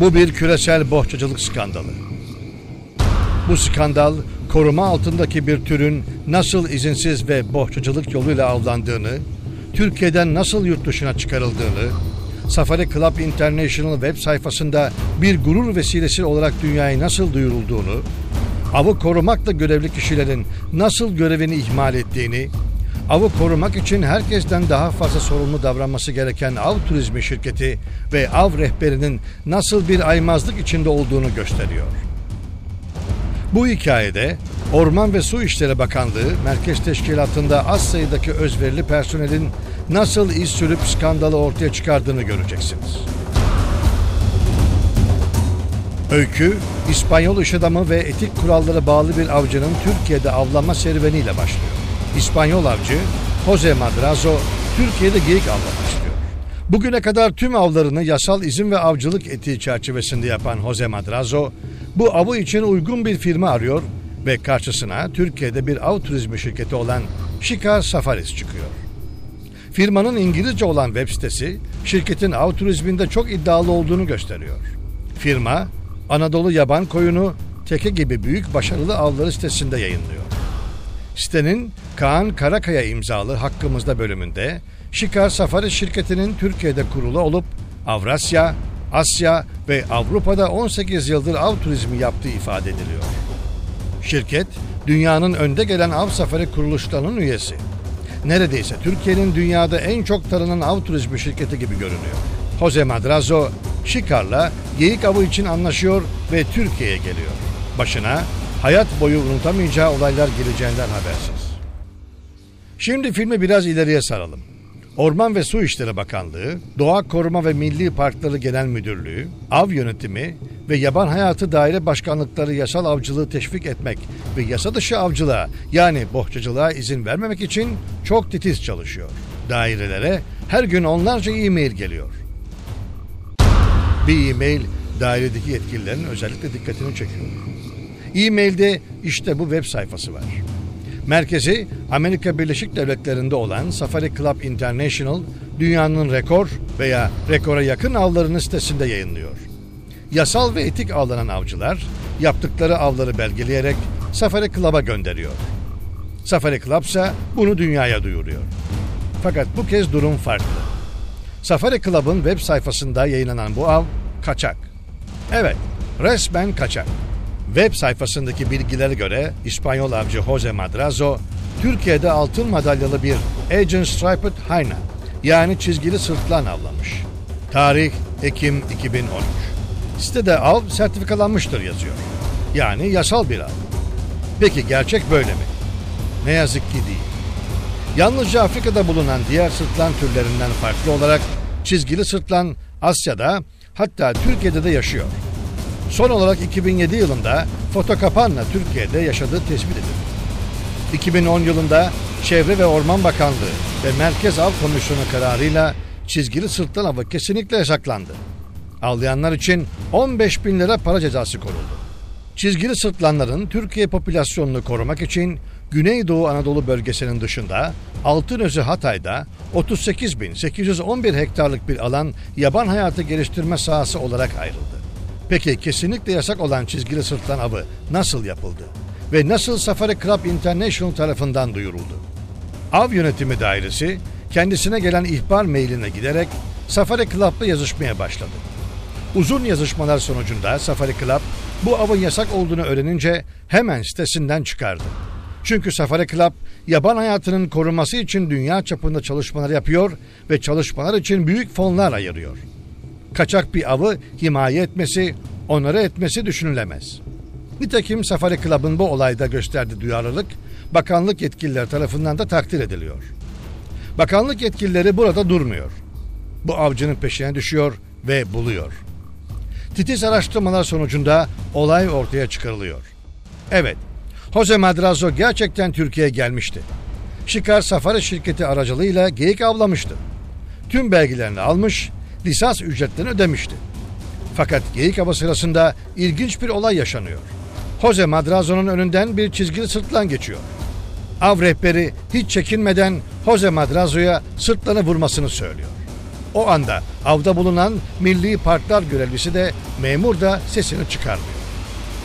Bu bir küresel bohçacılık skandalı. Bu skandal koruma altındaki bir türün nasıl izinsiz ve bohçacılık yoluyla avlandığını, Türkiye'den nasıl yurt dışına çıkarıldığını, Safari Club International web sayfasında bir gurur vesilesi olarak dünyaya nasıl duyurulduğunu, avı korumakla görevli kişilerin nasıl görevini ihmal ettiğini, avı korumak için herkesten daha fazla sorumlu davranması gereken av turizmi şirketi ve av rehberinin nasıl bir aymazlık içinde olduğunu gösteriyor. Bu hikayede Orman ve Su İşleri Bakanlığı Merkez Teşkilatı'nda az sayıdaki özverili personelin nasıl iz sürüp skandalı ortaya çıkardığını göreceksiniz. Öykü, İspanyol iş adamı ve etik kurallara bağlı bir avcının Türkiye'de avlanma serüveniyle başlıyor. İspanyol avcı Jose Madrazo Türkiye'de geyik avlamak istiyor. Bugüne kadar tüm avlarını yasal izin ve avcılık etiği çerçevesinde yapan Jose Madrazo, bu avı için uygun bir firma arıyor ve karşısına Türkiye'de bir av turizmi şirketi olan Shikar Safaris çıkıyor. Firmanın İngilizce olan web sitesi şirketin av turizminde çok iddialı olduğunu gösteriyor. Firma Anadolu yaban koyunu, teke gibi büyük başarılı avları sitesinde yayınlıyor. Sitenin Kaan Karakaya imzalı Hakkımızda bölümünde Şikar Safari şirketinin Türkiye'de kurulu olup Avrasya, Asya ve Avrupa'da 18 yıldır av turizmi yaptığı ifade ediliyor. Şirket, dünyanın önde gelen av safari kuruluşlarının üyesi. Neredeyse Türkiye'nin dünyada en çok tanınan av turizmi şirketi gibi görünüyor. Jose Madrazo, Şikar'la geyik avı için anlaşıyor ve Türkiye'ye geliyor. Başına hayat boyu unutamayacağı olaylar geleceğinden habersiz. Şimdi filmi biraz ileriye saralım. Orman ve Su İşleri Bakanlığı, Doğa Koruma ve Milli Parkları Genel Müdürlüğü, Av Yönetimi ve Yaban Hayatı Daire Başkanlıkları yasal avcılığı teşvik etmek ve yasa dışı avcılığa yani bohçacılığa izin vermemek için çok titiz çalışıyor. Dairelere her gün onlarca e-mail geliyor. Bir e-mail dairedeki yetkililerin özellikle dikkatini çekiyor. E-mailde işte bu web sayfası var. Merkezi Amerika Birleşik Devletleri'nde olan Safari Club International dünyanın rekor veya rekora yakın avlarını sitesinde yayınlıyor. Yasal ve etik avlanan avcılar yaptıkları avları belgeleyerek Safari Club'a gönderiyor. Safari Club ise bunu dünyaya duyuruyor. Fakat bu kez durum farklı. Safari Club'ın web sayfasında yayınlanan bu av kaçak. Evet, resmen kaçak. Web sayfasındaki bilgilere göre İspanyol avcı Jose Madrazo, Türkiye'de altın madalyalı bir Agent Striped Hyena yani çizgili sırtlan avlamış. Tarih Ekim 2013. Sitede av sertifikalanmıştır yazıyor. Yani yasal bir av. Peki gerçek böyle mi? Ne yazık ki değil. Yalnızca Afrika'da bulunan diğer sırtlan türlerinden farklı olarak çizgili sırtlan Asya'da hatta Türkiye'de de yaşıyor. Son olarak 2007 yılında fotokapanla Türkiye'de yaşadığı tespit edildi. 2010 yılında Çevre ve Orman Bakanlığı ve Merkez Av Komisyonu kararıyla çizgili sırtlan avı kesinlikle yasaklandı. Avlayanlar için 15 bin lira para cezası konuldu. Çizgili sırtlanların Türkiye popülasyonunu korumak için Güneydoğu Anadolu bölgesinin dışında Altınözü Hatay'da 38.811 hektarlık bir alan yaban hayatı geliştirme sahası olarak ayrıldı. Peki kesinlikle yasak olan çizgili sırtlan avı nasıl yapıldı? Ve nasıl Safari Club International tarafından duyuruldu? Av Yönetimi Dairesi kendisine gelen ihbar mailine giderek Safari Club'la yazışmaya başladı. Uzun yazışmalar sonucunda Safari Club bu avın yasak olduğunu öğrenince hemen sitesinden çıkardı. Çünkü Safari Club yaban hayatının korunması için dünya çapında çalışmalar yapıyor ve çalışmalar için büyük fonlar ayırıyor. Kaçak bir avı himaye etmesi, onore etmesi düşünülemez. Nitekim Safari Club'ın bu olayda gösterdiği duyarlılık bakanlık yetkilileri tarafından da takdir ediliyor. Bakanlık yetkilileri burada durmuyor. Bu avcının peşine düşüyor ve buluyor. Titiz araştırmalar sonucunda olay ortaya çıkarılıyor. Evet, Jose Madrazo gerçekten Türkiye'ye gelmişti. Şikar Safari şirketi aracılığıyla geyik avlamıştı. Tüm belgelerini almış, lisans ücretlerini ödemişti. Fakat geyik avı sırasında ilginç bir olay yaşanıyor. Jose Madrazo'nun önünden bir çizgili sırtlan geçiyor. Av rehberi hiç çekinmeden Jose Madrazo'ya sırtlanı vurmasını söylüyor. O anda avda bulunan Milli Parklar görevlisi de memur da sesini çıkarmıyor.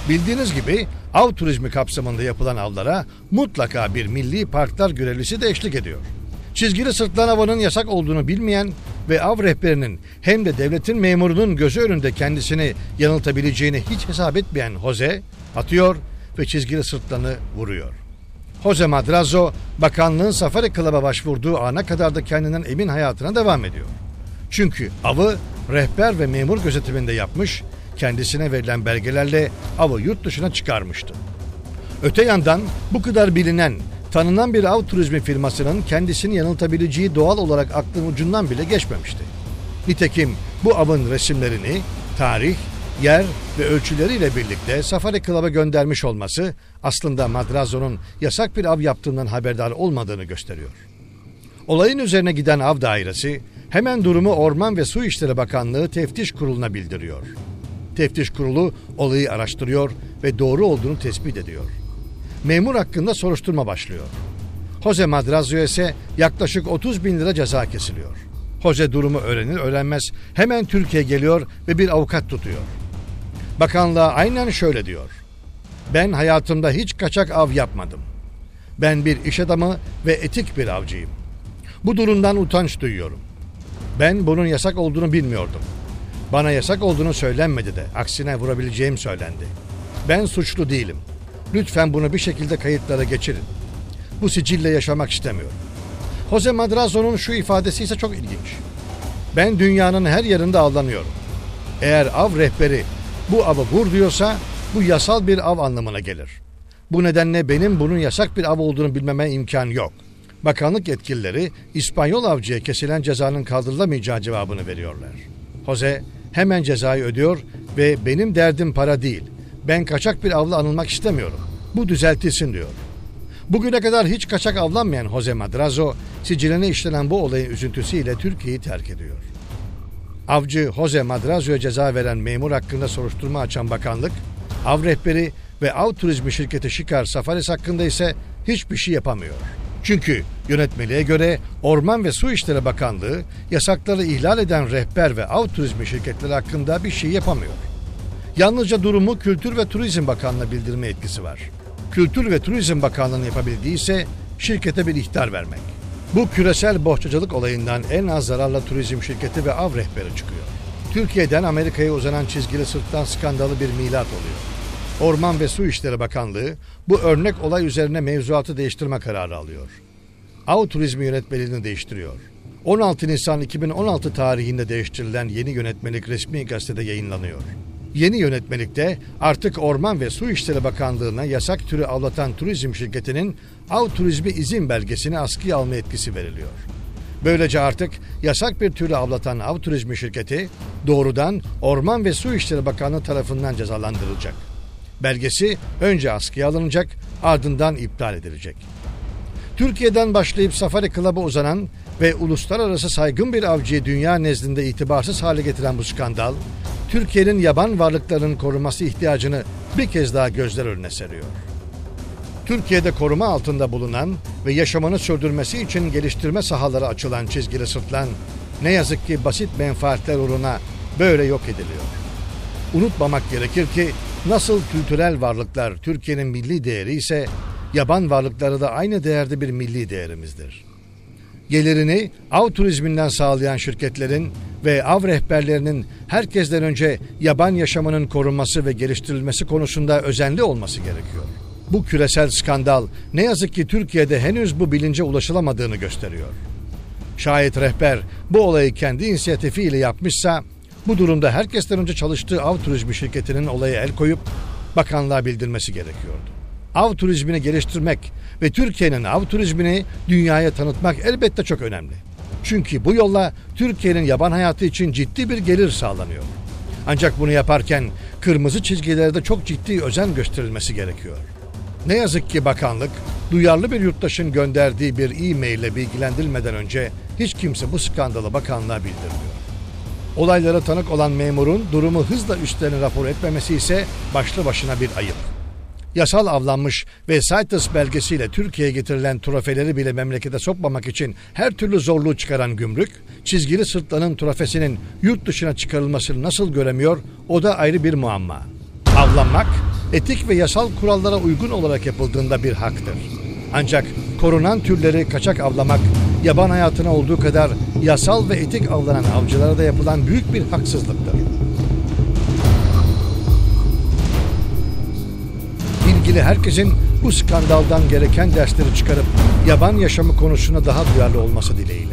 Bildiğiniz gibi av turizmi kapsamında yapılan avlara mutlaka bir milli parklar görevlisi de eşlik ediyor. Çizgili sırtlan avının yasak olduğunu bilmeyen ve av rehberinin hem de devletin memurunun gözü önünde kendisini yanıltabileceğini hiç hesap etmeyen Jose atıyor ve çizgili sırtlanı vuruyor. Jose Madrazo bakanlığın Safari Club'a başvurduğu ana kadar da kendinden emin hayatına devam ediyor. Çünkü avı rehber ve memur gözetiminde yapmış, kendisine verilen belgelerle avı yurt dışına çıkarmıştı. Öte yandan bu kadar bilinen, tanınan bir av turizmi firmasının kendisini yanıltabileceği doğal olarak aklın ucundan bile geçmemişti. Nitekim bu avın resimlerini, tarih, yer ve ölçüleriyle birlikte Safari Club'a göndermiş olması aslında Madrazo'nun yasak bir av yaptığından haberdar olmadığını gösteriyor. Olayın üzerine giden av dairesi hemen durumu Orman ve Su İşleri Bakanlığı Teftiş Kurulu'na bildiriyor. Teftiş Kurulu olayı araştırıyor ve doğru olduğunu tespit ediyor. Memur hakkında soruşturma başlıyor. Jose Madrazo ise yaklaşık 30 bin lira ceza kesiliyor. Jose durumu öğrenir öğrenmez hemen Türkiye geliyor ve bir avukat tutuyor. Bakanlığa aynen şöyle diyor. Ben hayatımda hiç kaçak av yapmadım. Ben bir iş adamı ve etik bir avcıyım. Bu durumdan utanç duyuyorum. Ben bunun yasak olduğunu bilmiyordum. Bana yasak olduğunu söylenmedi de aksine vurabileceğim söylendi. Ben suçlu değilim. Lütfen bunu bir şekilde kayıtlara geçirin. Bu sicille yaşamak istemiyorum. Jose Madrazo'nun şu ifadesi ise çok ilginç. Ben dünyanın her yerinde avlanıyorum. Eğer av rehberi bu avı vur diyorsa bu yasal bir av anlamına gelir. Bu nedenle benim bunun yasak bir av olduğunu bilmeme imkan yok. Bakanlık yetkilileri İspanyol avcıya kesilen cezanın kaldırılamayacağı cevabını veriyorlar. Jose hemen cezayı ödüyor ve benim derdim para değil. Ben kaçak bir avla anılmak istemiyorum. Bu düzeltilsin diyor. Bugüne kadar hiç kaçak avlanmayan Jose Madrazo, siciline işlenen bu olayın üzüntüsüyle Türkiye'yi terk ediyor. Avcı Jose Madrazo'ya ceza veren memur hakkında soruşturma açan bakanlık, av rehberi ve av turizmi şirketi Şikar Safaris hakkında ise hiçbir şey yapamıyor. Çünkü yönetmeliğe göre Orman ve Su İşleri Bakanlığı yasakları ihlal eden rehber ve av turizmi şirketleri hakkında bir şey yapamıyor. Yalnızca durumu Kültür ve Turizm Bakanlığı'na bildirme etkisi var. Kültür ve Turizm Bakanlığı'nın yapabildiği ise şirkete bir ihtar vermek. Bu küresel bohçacılık olayından en az zararla turizm şirketi ve av rehberi çıkıyor. Türkiye'den Amerika'ya uzanan çizgili sırttan skandalı bir milat oluyor. Orman ve Su İşleri Bakanlığı bu örnek olay üzerine mevzuatı değiştirme kararı alıyor. Av turizmi yönetmeliğini değiştiriyor. 16 Nisan 2016 tarihinde değiştirilen yeni yönetmelik resmi gazetede yayınlanıyor. Yeni yönetmelikte artık Orman ve Su İşleri Bakanlığı'na yasak türü avlatan turizm şirketinin av turizmi izin belgesini askıya alma etkisi veriliyor. Böylece artık yasak bir türü avlatan av turizmi şirketi doğrudan Orman ve Su İşleri Bakanlığı tarafından cezalandırılacak. Belgesi önce askıya alınacak ardından iptal edilecek. Türkiye'den başlayıp Safari Club'a uzanan ve uluslararası saygın bir avcıyı dünya nezdinde itibarsız hale getiren bu skandal, Türkiye'nin yaban varlıklarının korunması ihtiyacını bir kez daha gözler önüne seriyor. Türkiye'de koruma altında bulunan ve yaşamını sürdürmesi için geliştirme sahaları açılan çizgili sırtlan ne yazık ki basit menfaatler uğruna böyle yok ediliyor. Unutmamak gerekir ki nasıl kültürel varlıklar Türkiye'nin milli değeri ise yaban varlıkları da aynı değerde bir milli değerimizdir. Gelirini av turizminden sağlayan şirketlerin ve av rehberlerinin herkesten önce yaban yaşamının korunması ve geliştirilmesi konusunda özenli olması gerekiyor. Bu küresel skandal ne yazık ki Türkiye'de henüz bu bilince ulaşılamadığını gösteriyor. Şayet rehber bu olayı kendi inisiyatifiyle yapmışsa bu durumda herkesten önce çalıştığı av turizmi şirketinin olaya el koyup bakanlığa bildirmesi gerekiyordu. Av turizmini geliştirmek ve Türkiye'nin av turizmini dünyaya tanıtmak elbette çok önemli. Çünkü bu yolla Türkiye'nin yaban hayatı için ciddi bir gelir sağlanıyor. Ancak bunu yaparken kırmızı çizgilerde çok ciddi özen gösterilmesi gerekiyor. Ne yazık ki bakanlık duyarlı bir yurttaşın gönderdiği bir e-mail ile bilgilendirilmeden önce hiç kimse bu skandalı bakanlığa bildirmiyor. Olaylara tanık olan memurun durumu hızla üstlerine rapor etmemesi ise başlı başına bir ayıp. Yasal avlanmış ve CITES belgesiyle Türkiye'ye getirilen trofeleri bile memlekete sokmamak için her türlü zorluğu çıkaran gümrük, çizgili sırtlanın trofesinin yurt dışına çıkarılmasını nasıl göremiyor o da ayrı bir muamma. Avlanmak, etik ve yasal kurallara uygun olarak yapıldığında bir haktır. Ancak korunan türleri kaçak avlamak, yaban hayatına olduğu kadar yasal ve etik avlanan avcılara da yapılan büyük bir haksızlıktır. İlgili herkesin bu skandaldan gereken dersleri çıkarıp yaban yaşamı konusuna daha duyarlı olması dileğiyle.